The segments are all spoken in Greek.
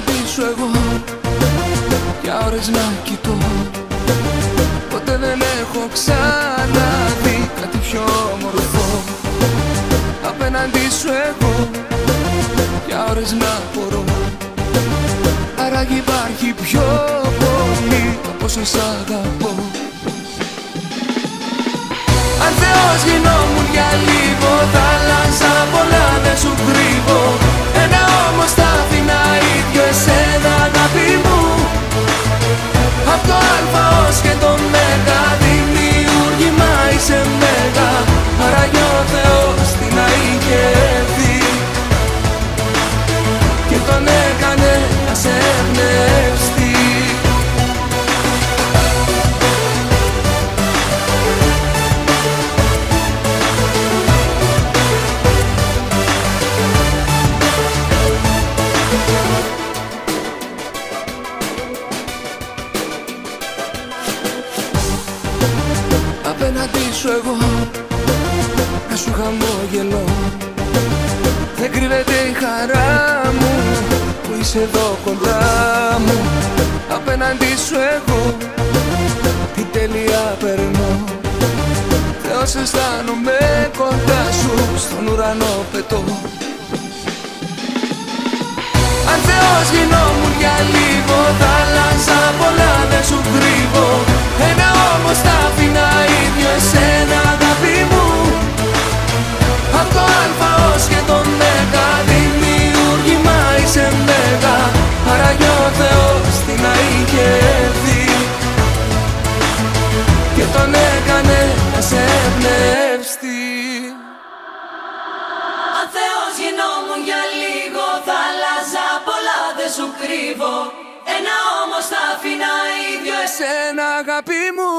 απαντήσω εγώ. Για ώρες να κοιτώ. Ποτέ δεν έχω ξανά δει κάτι πιο όμορφο. Απέναντι σου εγώ. Για ώρες να μπορώ. Άραγε υπάρχει πιο πολύ Από όσο σ' αγαπώ. Αν Θεός γινώ Απέναντι σου εγώ. Να σου χαμόγελω. Δεν κρύβεται η χαρά μου που είσαι εδώ κοντά μου. Απέναντι σου εγώ την τέλεια περνώ. Θεός αισθάνομαι κοντά σου στον ουρανό πετώ. Αν Θεός γινόμουν τον έκανε να σε εμπνευστεί Αν Θεός γινόμουν για λίγο θα άλλαζα πολλά δεν σου κρύβω. Ένα όμως θα αφήνα ίδιο εσένα Εσένα αγάπη μου.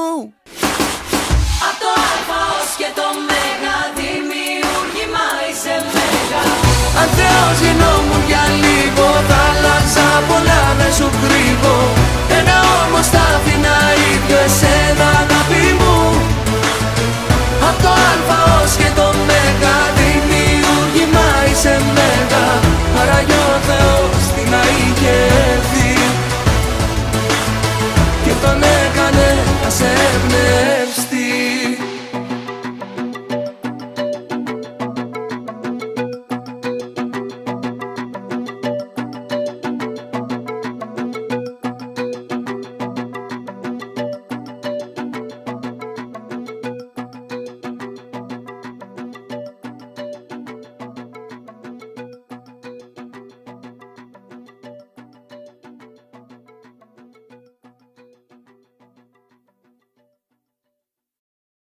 Απ' το αλφα ως και το μέγα δημιούργημα είσαι μέγα. Αν Θεός γινόμουν τον έκανε να